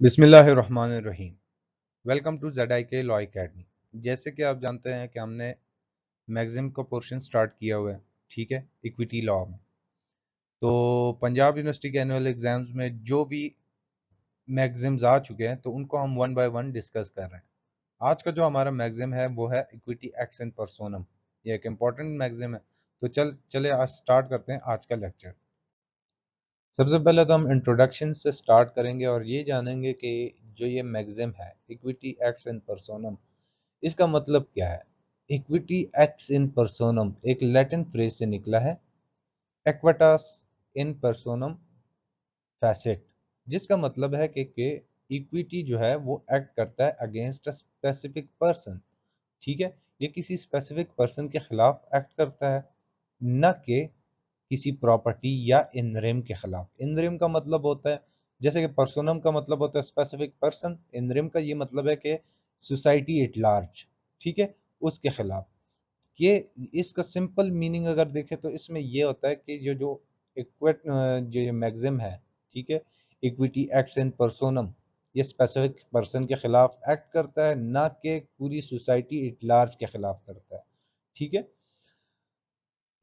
बिस्मिल्लाहिर्रहमानिर्रहीम। Welcome to Z I के law academy. जैसे कि आप जानते हैं कि हमने मैगजिम का पोर्शन स्टार्ट किया हुआ है, ठीक है, इक्विटी लॉ में। तो पंजाब यूनिवर्सिटी के एनुअल एग्ज़ाम्स में जो भी मैगजिम्स आ चुके हैं तो उनको हम वन बाय वन डिस्कस कर रहे हैं। आज का जो हमारा मैगजिम है, वो है इक्विटी एक्स एंड परसोनम ये एक इंपॉर्टेंट मैगजिम है। तो चल, चले आज स्टार्ट करते हैं आज का लेक्चर सबसे पहले तो हम इंट्रोडक्शन से स्टार्ट करेंगे और ये जानेंगे कि जो ये मैगजिम है इक्विटी एक्ट्स इन परसोनम इसका मतलब क्या है? इक्विटी एक्ट्स इन परसोनम एक लैटिन फ्रेज से निकला है एक्वाटास इन परसोनम फैसेट जिसका मतलब है कि, कि इक्विटी जो है वो एक्ट करता है अगेंस्ट अ स्पेसिफिक पर्सन ठीक है? ये किसी स्पेसिफिक पर्सन के खिलाफ एक्ट करता है न कि किसी प्रॉपर्टी या इनरिम के खिलाफ। इनरिम का मतलब होता है, जैसे कि परसोनम का मतलब होता है स्पेसिफिक पर्सन इनरिम का ये मतलब है कि सोसाइटी एट लार्ज ठीक है? उसके खिलाफ। ये, इसका सिंपल मीनिंग अगर देखें तो इसमें यह होता है कि जो जो इक्विट जो मैगजिम है, ठीक है? इक्विटी एक्ट्स इन परसोनम ये स्पेसिफिक पर्सन के खिलाफ एक्ट करता है, ना कि पूरी सोसाइटी इट लार्ज के खिलाफ करता है, ठीक है?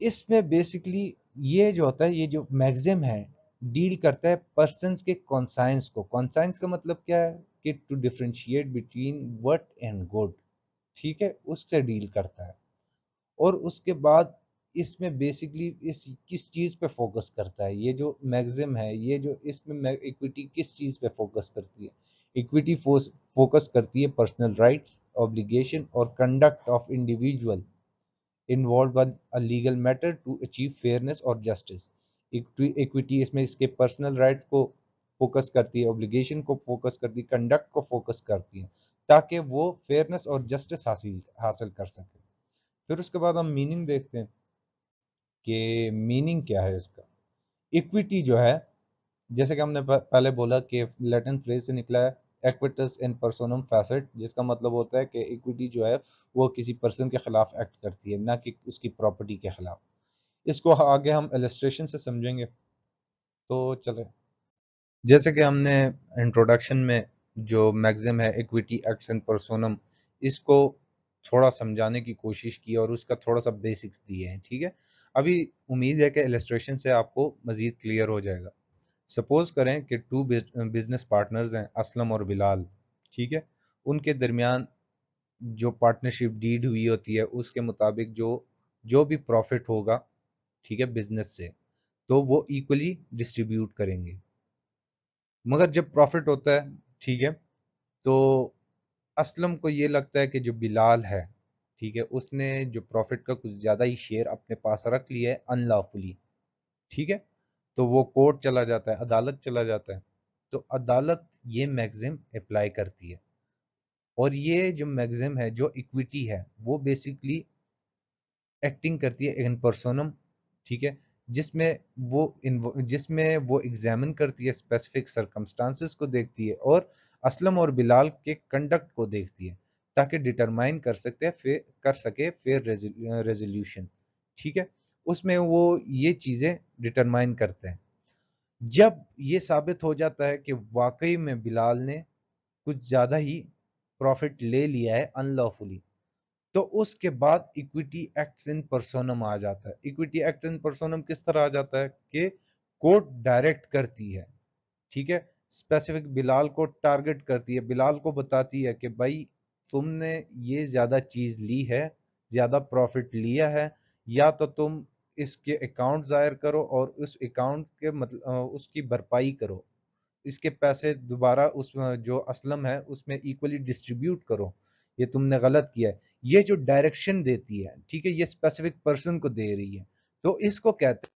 इसमें बेसिकली ये जो होता है, ये जो मैगजिम है डील करता है पर्सन के कॉन्साइंस को। कॉन्साइंस का मतलब क्या है? कि to differentiate between what and good ठीक है? उससे डील करता है। और उसके बाद इसमें बेसिकली इस किस चीज़ पे फोकस करता है? ये जो मैगजिम है, ये जो इसमें इक्विटी किस चीज़ पे फोकस करती है? इक्विटी फोकस करती है पर्सनल राइट्स ऑब्लिगेशन और conduct of individual involve a legal matter to achieve fairness और जस्टिस इक्विटी इसमें इसके पर्सनल राइट्स को फोकस करती है ऑब्लिगेशन को फोकस करती है कंडक्ट को फोकस करती है, ताकि वो फेयरनेस और जस्टिस हासिल हासिल कर सके। फिर उसके बाद हम मीनिंग देखते हैं कि मीनिंग क्या है इसका। इक्विटी जो है, जैसे कि हमने पहले बोला कि लेटिन फ्रेज से निकला है एक्विटस इन परसोनम फैसेट जिसका मतलब होता है कि इक्विटी जो है, वो किसी पर्सन के खिलाफ एक्ट करती है, ना कि उसकी प्रॉपर्टी के खिलाफ। इसको आगे हम एलिस्ट्रेशन से समझेंगे। तो चले। जैसे कि हमने इंट्रोडक्शन में जो मैगजिम है इक्विटी एक्ट्स इन परसोनम इसको थोड़ा समझाने की कोशिश की और उसका थोड़ा सा बेसिक्स दिए हैं, ठीक है? अभी उम्मीद है कि एलिस्ट्रेशन से आपको मज़ीद क्लियर हो जाएगा। सपोज़ करें कि टू बिज़नेस पार्टनर्स हैं, असलम और बिलाल, ठीक है? उनके दरमियान जो पार्टनरशिप डीड हुई होती है, उसके मुताबिक जो जो भी प्रॉफिट होगा, ठीक है बिज़नेस से तो वो इक्वली डिस्ट्रीब्यूट करेंगे। मगर जब प्रॉफिट होता है, ठीक है तो असलम को ये लगता है कि जो बिलाल है, ठीक है, उसने जो प्रॉफिट का कुछ ज़्यादा ही शेयर अपने पास रख लिया है अनलॉफुली ठीक है? तो वो कोर्ट चला जाता है, अदालत चला जाता है। तो अदालत ये मैगजिम अप्लाई करती है। और ये जो मैगजिम है, जो इक्विटी है, वो बेसिकली एक्टिंग करती है इन परसोनम, ठीक है? जिसमें वो जिसमें वो एग्जामिन करती है, स्पेसिफिक सरकमस्टांसिस को देखती है और असलम और बिलाल के कंडक्ट को देखती है, ताकि डिटरमाइन कर सकते हैं फेर कर सके फेयर रेजोल्यूशन, ठीक है? उसमें वो ये चीज़ें डिटरमाइन करते हैं। जब ये साबित हो जाता है कि वाकई में बिलाल ने कुछ ज़्यादा ही प्रॉफिट ले लिया है अनलॉफुली तो उसके बाद इक्विटी एक्ट इन परसोनम आ जाता है। इक्विटी एक्ट इन परसोनम किस तरह आ जाता है कि कोर्ट डायरेक्ट करती है, ठीक है? स्पेसिफिक बिलाल को टारगेट करती है। बिलाल को बताती है कि भाई, तुमने ये ज़्यादा चीज़ ली है, ज़्यादा प्रॉफिट लिया है, या तो तुम इसके अकाउंट ज़ाहिर करो और उस अकाउंट के मतलब उसकी भरपाई करो। इसके पैसे दोबारा उस जो असलम है, उसमें इक्वली डिस्ट्रीब्यूट करो। ये तुमने गलत किया है। ये जो डायरेक्शन देती है, ठीक है, ये स्पेसिफिक पर्सन को दे रही है। तो इसको कहते हैं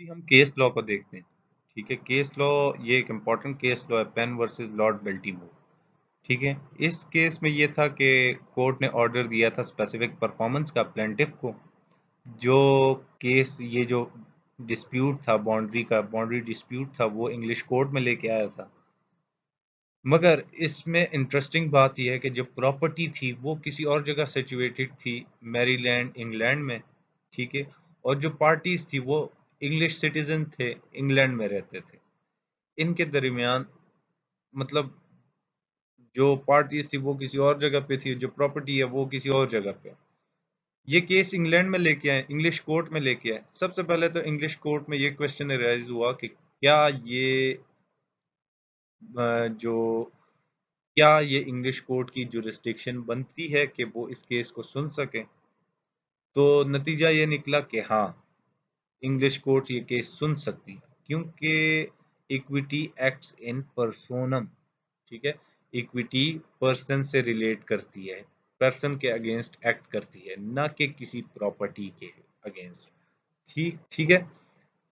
अभी हम केस लॉ को देखते हैं, ठीक है? केस लॉ ये एक इंपॉर्टेंट केस लॉ है पेन वर्सेस लॉर्ड बेल्टीमोर ठीक है? इस केस में ये था कि कोर्ट ने ऑर्डर दिया था स्पेसिफिक परफॉर्मेंस का प्लेंटिफ को, जो केस ये जो डिस्प्यूट था बाउंड्री का बाउंड्री डिस्प्यूट था, वो इंग्लिश कोर्ट में लेके आया था। मगर इसमें इंटरेस्टिंग बात यह है कि जो प्रॉपर्टी थी, वो किसी और जगह सिचुएटेड थी मैरीलैंड इंग्लैंड में, ठीक है? और जो पार्टीज़ थी, वो इंग्लिश सिटीजन थे इंग्लैंड में रहते थे। इनके दरमियान मतलब जो पार्टीज़ थी, वो किसी और जगह पे थी, जो प्रॉपर्टी है, वो किसी और जगह पे। ये केस इंग्लैंड में लेके आए इंग्लिश कोर्ट में लेके आए। सबसे पहले तो इंग्लिश कोर्ट में ये क्वेश्चन राइज हुआ कि क्या ये जो, क्या ये इंग्लिश कोर्ट की जुरिस्डिक्शन बनती है कि वो इस केस को सुन सके? तो नतीजा ये निकला कि हाँ इंग्लिश कोर्ट ये केस सुन सकती है, क्योंकि इक्विटी एक्ट्स इन परसोनम ठीक है? इक्विटी पर्सन से रिलेट करती है पर्सन के अगेंस्ट एक्ट करती है, ना कि किसी प्रॉपर्टी के अगेंस्ट ठीक ठीक है?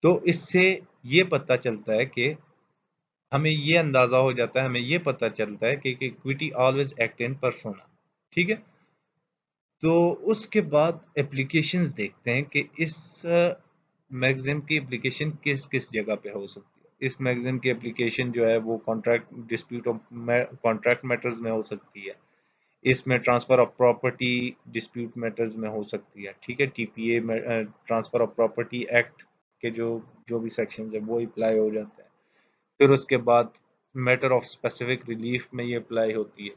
तो इससे ये पता चलता है कि हमें ये अंदाज़ा हो जाता है, हमें ये पता चलता है कि equity always act in persona ठीक है? तो उसके बाद एप्लीकेशंस देखते हैं कि इस मैगजिम की एप्लीकेशन किस किस जगह पे हो सकती है? इस मैगजिम की एप्लीकेशन जो है, वो contract dispute of contract matters में हो सकती है। इसमें transfer of property dispute matters में हो सकती है। ठीक है? TPA transfer of property act के जो जो भी सेक्शन है, वो अप्लाई हो जाते हैं। फिर उसके बाद मैटर ऑफ़ स्पेसिफिक रिलीफ में ये अप्लाई होती है।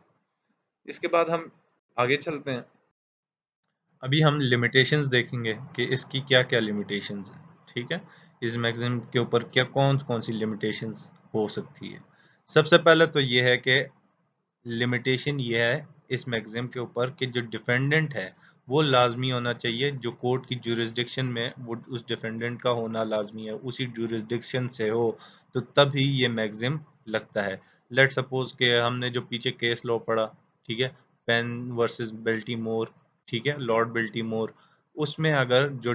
इसके बाद हम आगे चलते हैं। अभी हम लिमिटेशंस देखेंगे कि इसकी क्या क्या लिमिटेशंस हैं, ठीक है? इस मैगजीन के ऊपर क्या कौन कौन सी लिमिटेशंस हो सकती है? सबसे पहले तो ये है कि लिमिटेशन ये है इस मैगजीन के ऊपर कि जो डिफेंडेंट है, वो लाजमी होना चाहिए। जो कोर्ट की जुरिस्डिक्शन में वो उस डिफेंडेंट का होना लाजमी है, उसी जुरिस्डिक्शन से हो तो तभी ये मैगजिम लगता है। लेट सपोज़ के हमने जो पीछे केस लॉ पढ़ा, ठीक है? पेन वर्सेस बेल्टी मोर ठीक है लॉर्ड बेल्टी मोर उसमें अगर जो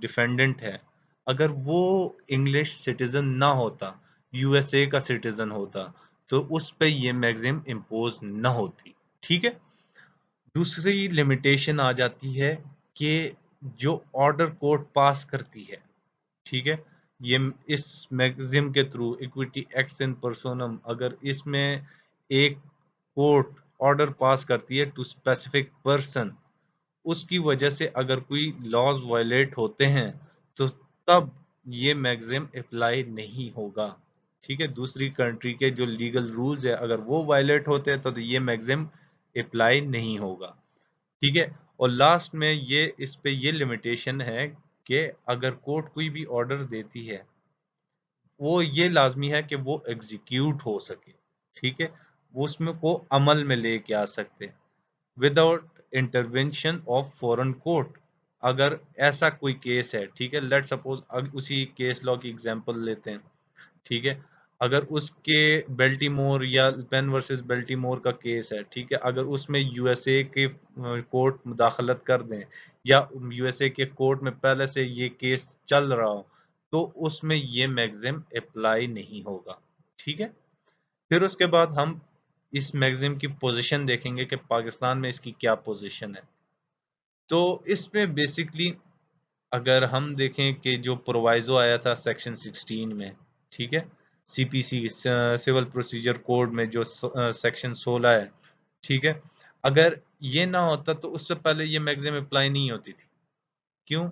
डिफेंडेंट है, अगर वो इंग्लिश सिटीजन ना होता यूएसए का सिटीजन होता तो उस पर ये मैगजिम इम्पोज न होती, ठीक है? दूसरी लिमिटेशन आ जाती है कि जो ऑर्डर कोर्ट पास करती है, ठीक है? ये इस मैगजिम के through equity act in personam अगर इसमें एक कोर्ट ऑर्डर पास करती है टू स्पेसिफिक पर्सन उसकी वजह से अगर कोई लॉज वायलेट होते हैं तो तब ये मैगजिम अप्लाई नहीं होगा। ठीक है? दूसरी कंट्री के जो लीगल रूल्स है अगर वो वायलेट होते हैं तो, तो ये मैगजिम अप्लाई नहीं होगा। ठीक है? और लास्ट में ये इस पे ये लिमिटेशन है कि अगर कोर्ट कोई भी ऑर्डर देती है वो ये लाजमी है कि वो एग्जीक्यूट हो सके। ठीक है? उसमें को अमल में लेके आ सकते without intervention of foreign court अगर ऐसा कोई केस है, ठीक है? लेट सपोज़ उसी केस लॉ की एग्जांपल लेते हैं, ठीक है? अगर उसके बेल्टीमोर या पेन वर्सेस बेल्टीमोर का केस है, ठीक है? अगर उसमें यूएसए के कोर्ट मुदाखलत कर दें, या यूएसए के कोर्ट में पहले से ये केस चल रहा हो तो उसमें ये मैगजिम अप्लाई नहीं होगा, ठीक है? फिर उसके बाद हम इस मैगजिम की पोजीशन देखेंगे कि पाकिस्तान में इसकी क्या पोजीशन है। तो इसमें बेसिकली अगर हम देखें कि जो प्रोवाइजो आया था सेक्शन 16 में, ठीक है? सीपीसी सिविल प्रोसीजर कोड में जो सेक्शन 16 है, ठीक है? अगर ये ना होता तो उससे पहले ये मैगजिम अप्लाई नहीं होती थी। क्यों?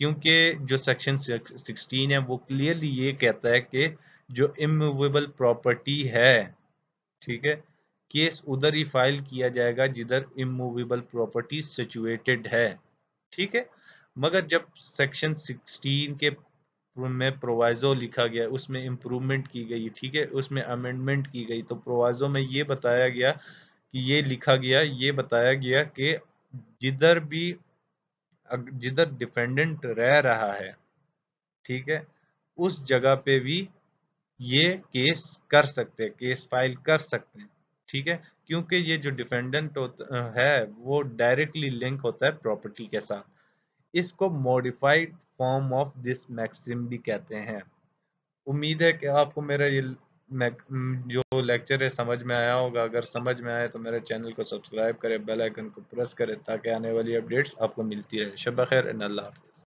क्योंकि जो सेक्शन 16 है, वो क्लियरली ये कहता है कि जो इमूवेबल प्रॉपर्टी है, ठीक है? केस उधर ही फ़ाइल किया जाएगा जिधर इमूवेबल प्रॉपर्टी सिचुएटेड है। ठीक है? मगर जब सेक्शन 16 के में प्रोवाइजो लिखा गया, उसमें इम्प्रूवमेंट की गई, ठीक है? उसमें अमेंडमेंट की गई तो प्रोवाइजो में ये बताया गया कि ये लिखा गया, ये बताया गया कि जिधर भी जिधर डिफेंडेंट रह रहा है, ठीक है? उस जगह पे भी ये केस कर सकते हैं केस फ़ाइल कर सकते हैं। ठीक है? क्योंकि ये जो डिफेंडेंट है, वो डायरेक्टली लिंक होता है प्रॉपर्टी के साथ। इसको modified form of this maxim भी कहते हैं। उम्मीद है कि आपको मेरा ये जो लेक्चर है समझ में आया होगा। अगर समझ में आए तो मेरे चैनल को सब्सक्राइब करें बेल आइकन को प्रेस करें ताकि आने वाली अपडेट्स आपको मिलती रहे। शब खैर अल्लाह